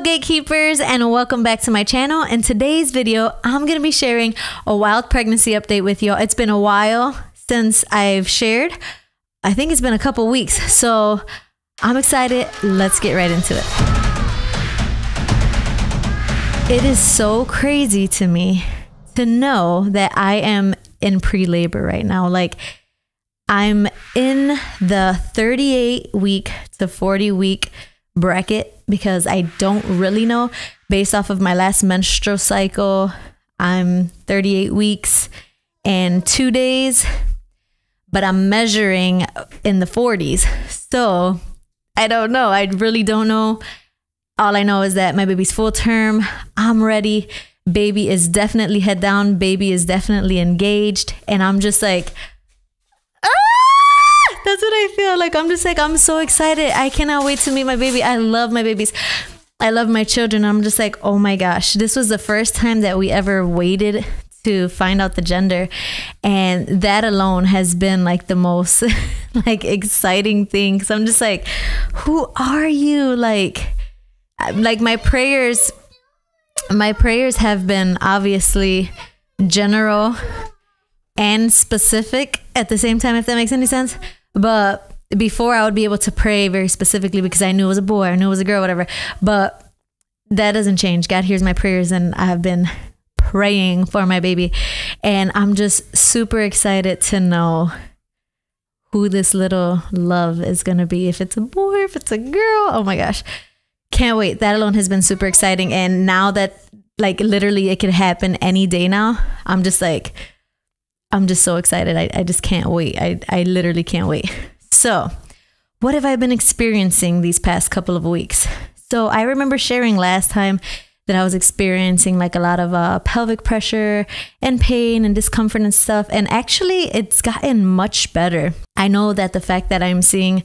Gatekeepers and welcome back to my channel. In today's video, I'm to be sharing a wild pregnancy update with y'all. It's been a while since I've shared. I think it's been a couple weeks. So I'm excited. Let's get right into it. It is so crazy to me to know that I am in pre-labor right now. Like I'm in the 38 week to 40 week bracket because I don't really know. Based off of my last menstrual cycle, I'm 38 weeks and two days, but I'm measuring in the 40s. So I don't know. I really don't know. All I know is that my baby's full term. I'm ready. Baby is definitely head down. Baby is definitely engaged. And I'm just like, that's what I feel like. I'm just like, I'm so excited. I cannot wait to meet my baby. I love my babies. I love my children. I'm just like, oh my gosh, this was the first time that we ever waited to find out the gender. And that alone has been like the most like exciting thing. Cause I'm just like, who are you? Like, like my prayers, my prayers have been obviously general and specific at the same time, if that makes any sense. But before I would be able to pray very specifically because I knew it was a boy, I knew it was a girl, whatever. But that doesn't change. God hears my prayers, and I have been praying for my baby. And I'm just super excited to know who this little love is going to be. If it's a boy, if it's a girl. Oh my gosh. Can't wait. That alone has been super exciting. And now that, like, literally it could happen any day now, I'm just like, I'm just so excited. I, I just can't wait. I, I literally can't wait. So, what have I been experiencing these past couple of weeks? So, I remember sharing last time that I was experiencing like a lot of uh, pelvic pressure and pain and discomfort and stuff. And actually, it's gotten much better. I know that the fact that I'm seeing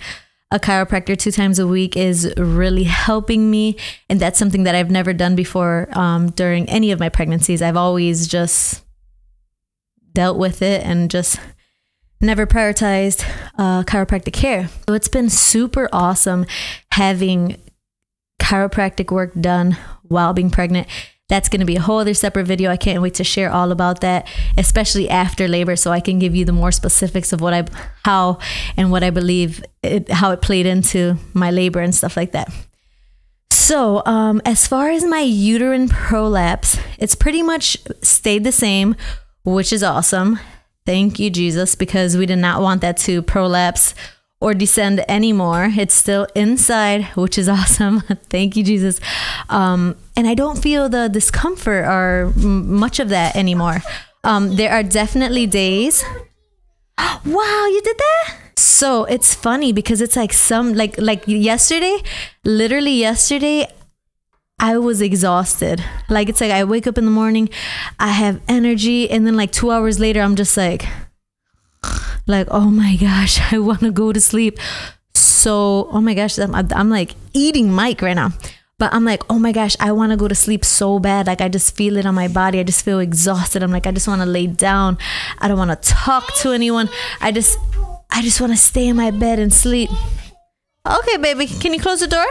a chiropractor two times a week is really helping me. And that's something that I've never done before um, during any of my pregnancies. I've always just dealt with it and just never prioritized uh, chiropractic care. So it's been super awesome having chiropractic work done while being pregnant. That's going to be a whole other separate video. I can't wait to share all about that, especially after labor, so I can give you the more specifics of what I, how, and what I believe it, how it played into my labor and stuff like that. So, um, as far as my uterine prolapse, it's pretty much stayed the same which is awesome. Thank you, Jesus, because we did not want that to prolapse or descend anymore. It's still inside, which is awesome. Thank you, Jesus. Um, and I don't feel the discomfort or much of that anymore. Um, there are definitely days. wow, you did that? So it's funny because it's like some like like yesterday, literally yesterday, I was exhausted. Like it's like I wake up in the morning, I have energy, and then like two hours later, I'm just like, like oh my gosh, I want to go to sleep. So oh my gosh, I'm, I'm like eating Mike right now. But I'm like, oh my gosh, I want to go to sleep so bad. Like I just feel it on my body. I just feel exhausted. I'm like, I just want to lay down. I don't want to talk to anyone. I just, I just want to stay in my bed and sleep. Okay, baby, can you close the door?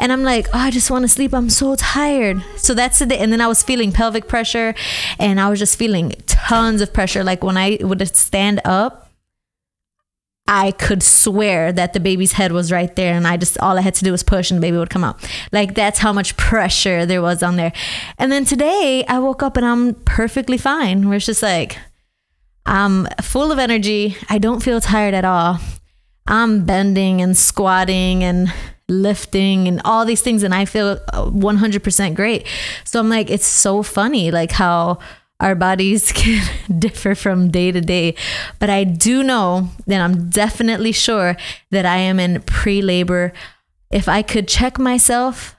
And I'm like, oh, I just want to sleep. I'm so tired. So that's the day. And then I was feeling pelvic pressure and I was just feeling tons of pressure. Like when I would stand up, I could swear that the baby's head was right there. And I just, all I had to do was push and the baby would come out. Like that's how much pressure there was on there. And then today I woke up and I'm perfectly fine. Where it's just like, I'm full of energy. I don't feel tired at all. I'm bending and squatting and lifting and all these things and I feel 100% great. So I'm like it's so funny like how our bodies can differ from day to day. But I do know that I'm definitely sure that I am in pre-labor. If I could check myself,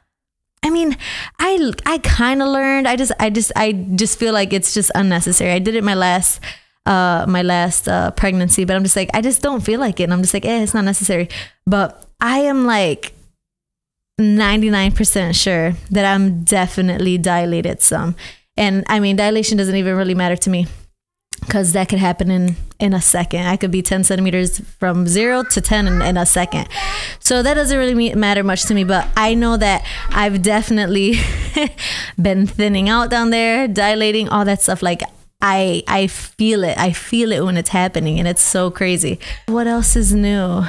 I mean, I I kind of learned. I just I just I just feel like it's just unnecessary. I did it my last uh my last uh pregnancy, but I'm just like I just don't feel like it. And I'm just like, eh, it's not necessary. But I am like 99% sure that I'm definitely dilated some. And I mean, dilation doesn't even really matter to me. because that could happen in in a second. I could be 10 centimeters from zero to 10 in, in a second. So that doesn't really matter much to me but i know that i've definitely been thinning out down there dilating all that stuff. Like i i feel it. I feel it when it's happening and it's so crazy. What else is new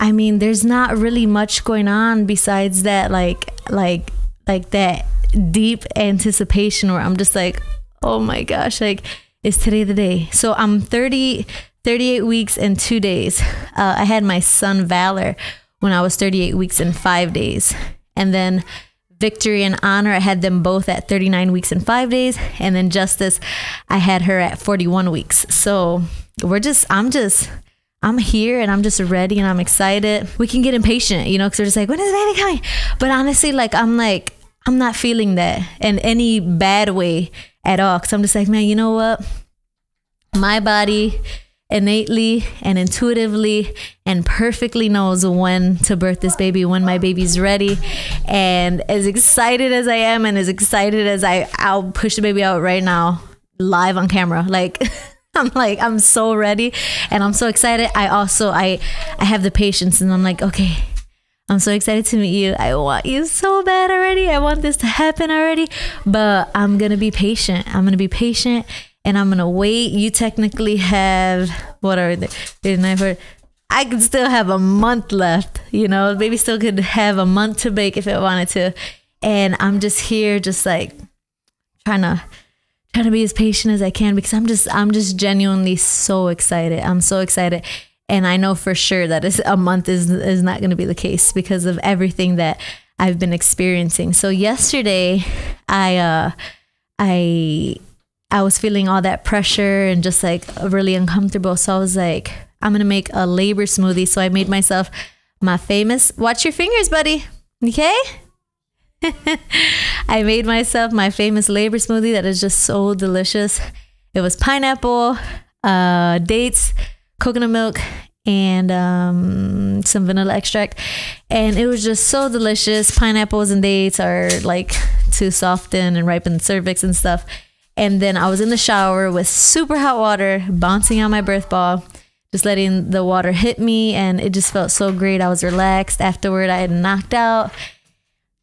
i mean there's not really much going on besides that like like like that deep anticipation where i'm just like oh my gosh, like, is today the day? So I'm 30, 38 weeks and two days. Uh, I had my son Valor when I was 38 weeks and five days. And then Victory and Honor, I had them both at 39 weeks and five days. And then Justice, I had her at 41 weeks. So we're just, I'm just, I'm here and I'm just ready and I'm excited. We can get impatient, you know, because we're just like, when is the baby coming? But honestly, like, I'm like, I'm not feeling that in any bad way at all. Cause I'm just like, man, you know what? My body innately and intuitively and perfectly knows when to birth this baby, when my baby's ready. And as excited as I am and as excited as I, I'll push the baby out right now, live on camera. Like, I'm like, I'm so ready and I'm so excited. I also, I, I have the patience and I'm like, okay, I'm so excited to meet you. I want you so bad already. I want this to happen already. But I'm to be patient. I'm to be patient and I'm to wait. You technically have, what are they? I could still have a month left, you know, maybe still could have a month to bake if it wanted to. And I'm just here, just like trying to trying to be as patient as I can because I'm just I'm just genuinely so excited. I'm so excited and I know for sure that a month is is not going to be the case because of everything that I've been experiencing. So yesterday, I uh, I I was feeling all that pressure and just like really uncomfortable. So I was like, I'm gonna make a labor smoothie. So I made myself my famous. Watch your fingers, buddy. Okay. I made myself my famous labor smoothie that is just so delicious. It was pineapple, uh, dates, coconut milk and um, some vanilla extract. And it was just so delicious. Pineapples and dates are like to soften and ripen cervix and stuff. And then I was in the shower with super hot water bouncing on my birth ball, just letting the water hit me. And it just felt so great. I was relaxed. Afterward, I had knocked out,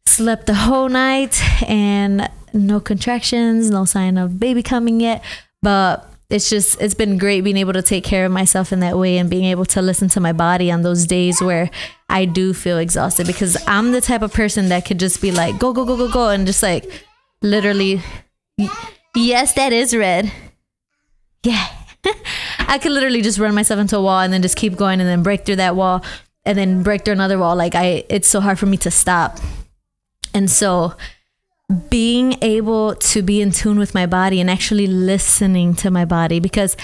slept the whole night, and no contractions, no sign of baby coming yet. But it's just it's been great being able to take care of myself in that way and being able to listen to my body on those days where I do feel exhausted because I'm the type of person that could just be like go go go go go and just like literally yes that is red. Yeah. I could literally just run myself into a wall and then just keep going and then break through that wall and then break through another wall. Like I it's so hard for me to stop and so being able to be in tune with my body and actually listening to my body because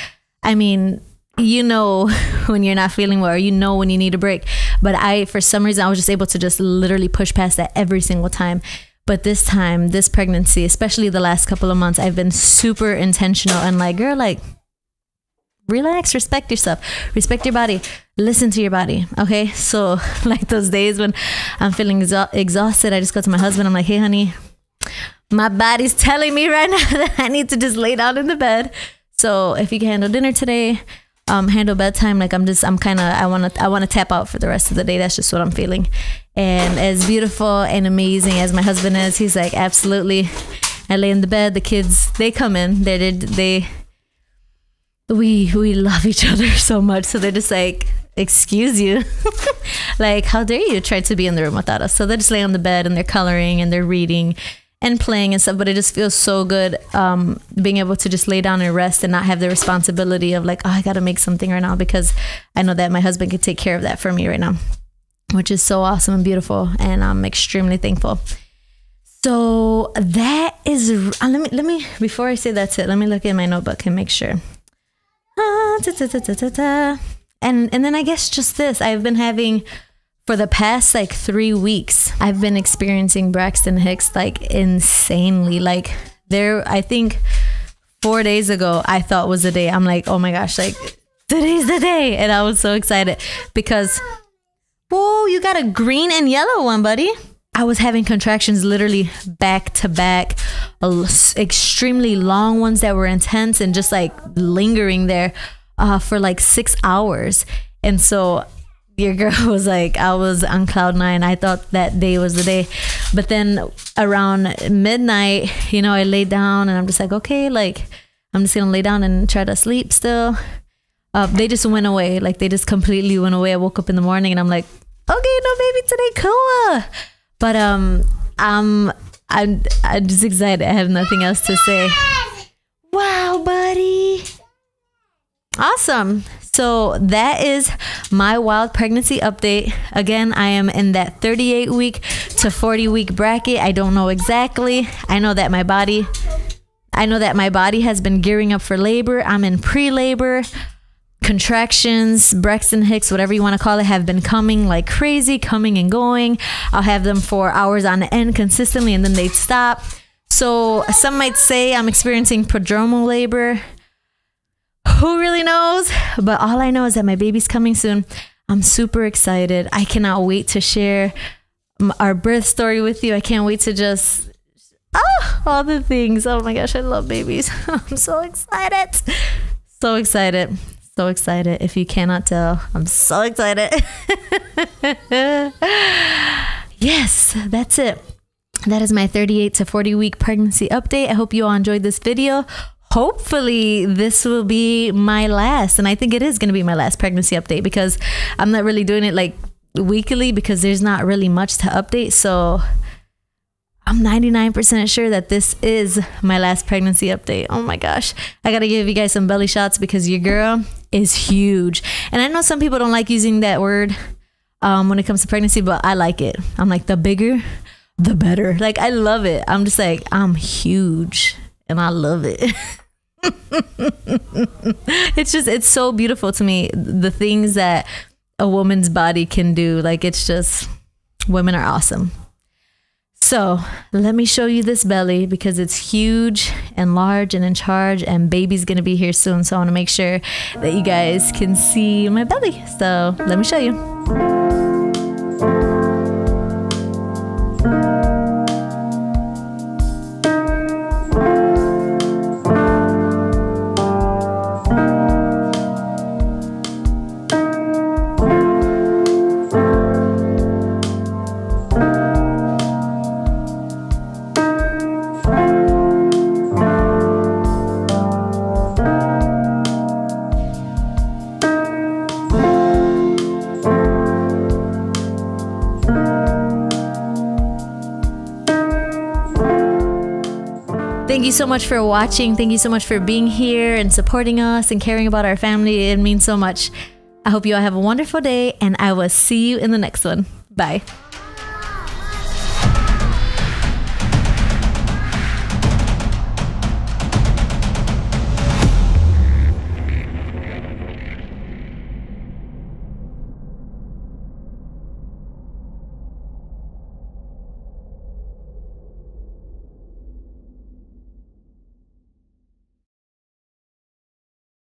I mean, you know when you're not feeling well or you know when you need a break. But I for some reason I was just able to just literally push past that every single time. But this time, this pregnancy, especially the last couple of months, I've been super intentional and like, girl, like relax, respect yourself, respect your body, listen to your body. Okay. So, like those days when I'm feeling exhausted, I just go to my husband. I'm like, hey, honey, my body's telling me right now that I need to just lay down in the bed. So if you can handle dinner today, um, handle bedtime, like I'm just, I'm kind of, I want to, I want to tap out for the rest of the day. That's just what I'm feeling. And as beautiful and amazing as my husband is, he's like, absolutely. I lay in the bed. The kids, they come in. They did, they, we we love each other so much. So they're just like, excuse you, like how dare you try to be in the room without us? So they just lay on the bed and they're coloring and they're reading and playing and stuff but it just feels so good um, being able to just lay down and rest and not have the responsibility of like oh i gotta make something right now because i know that my husband can take care of that for me right now which is so awesome and beautiful and i'm extremely thankful so that is uh, let me let me before i say that's it let me look at my notebook and make sure and and then i guess just this i've been having for the past like three weeks, I've been experiencing Braxton Hicks like insanely. Like there, I think four days ago, I thought was the day. I'm like, oh my gosh, like today's the day, and I was so excited because, whoa, you got a green and yellow one, buddy. I was having contractions literally back to back, extremely long ones that were intense and just like lingering there uh, for like six hours. And so your girl was like, I was on cloud nine. I thought that day was the day. But then around midnight, you know, I laid down and I'm just like, okay, like I'm just gonna lay down and try to sleep still. Uh, they just went away. Like they just completely went away. I woke up in the morning and I'm like, okay, no baby today, cool. But um, I'm I'm I'm just excited. I have nothing else to say. Wow, buddy. Awesome. So that is my wild pregnancy update. Again, I am in that 38 week to 40 week bracket. I don't know exactly. I know that my body I know that my body has been gearing up for labor. I'm in pre-labor contractions, Braxton Hicks, whatever you want to call it, have been coming like crazy, coming and going. I'll have them for hours on end consistently and then they stop. So some might say I'm experiencing prodromal labor. Who really knows? But all I know is that my baby's coming soon. I'm super excited. I cannot wait to share our birth story with you. I can't wait to just oh, all the things. Oh my gosh, I love babies. I'm so excited. So excited so excited. If you cannot tell, I'm so excited. yes, that's it. That is my 38 to 40 week pregnancy update. I hope you all enjoyed this video. Hopefully, this will be my last, and I think it is going to be my last pregnancy update because I'm not really doing it like weekly because there's not really much to update. So, I'm 99% sure that this is my last pregnancy update. Oh my gosh. I got to give you guys some belly shots because your girl is huge. And I know some people don't like using that word um, when it comes to pregnancy, but I like it. I'm like, the bigger, the better. Like, I love it. I'm just like, I'm huge and I love it. it's just, it's so beautiful to me. The things that a woman's body can do. Like, it's just, women are awesome. So let me show you this belly because it's huge and large and in charge and baby's gonna be here soon. So I wanna make sure that you guys can see my belly. So let me show you. So much for watching. Thank you so much for being here and supporting us and caring about our family. It means so much. I hope you all have a wonderful day and I will see you in the next one. Bye.